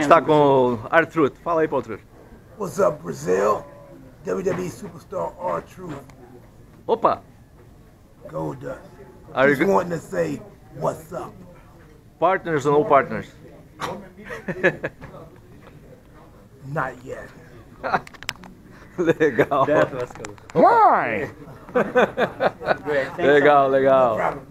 está com o R-Truth. Fala aí para o Truth. What's up, Brazil? WWE superstar R Truth. Opa! Goldust. Are Just you wanting to say, what's up? partners or no partners? Not yet. legal. That was cool. Why? Legal, No legal.